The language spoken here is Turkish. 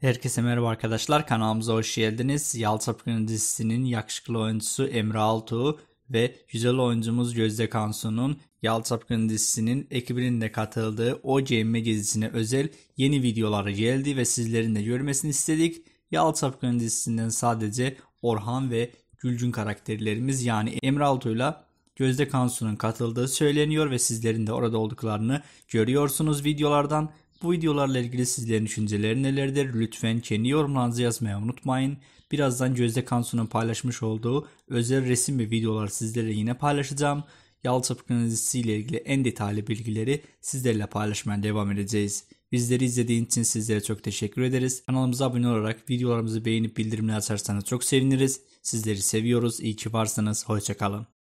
Herkese merhaba arkadaşlar kanalımıza hoş geldiniz. Yalçapkın dizisinin yakışıklı oyuncusu Emre Altuğ ve güzel oyuncumuz Gözde Kansu'nun Yalçapkın dizisinin ekibinin de katıldığı OCM gezisine özel yeni videoları geldi ve sizlerin de görmesini istedik. Yalçapkın dizisinden sadece Orhan ve Gülcün karakterlerimiz yani Emre Altuğ'la Gözde Kansu'nun katıldığı söyleniyor ve sizlerin de orada olduklarını görüyorsunuz videolardan. Bu videolarla ilgili sizlerin düşünceleri nelerdir? Lütfen kendi yorumlarınızı yazmayı unutmayın. Birazdan Gözde Kansu'nun paylaşmış olduğu özel resim ve videoları sizlere yine paylaşacağım. Yalçapkın dizisiyle ilgili en detaylı bilgileri sizlerle paylaşmaya devam edeceğiz. Bizleri izlediğiniz için sizlere çok teşekkür ederiz. Kanalımıza abone olarak videolarımızı beğenip bildirimleri açarsanız çok seviniriz. Sizleri seviyoruz. İyi ki varsınız. Hoşçakalın.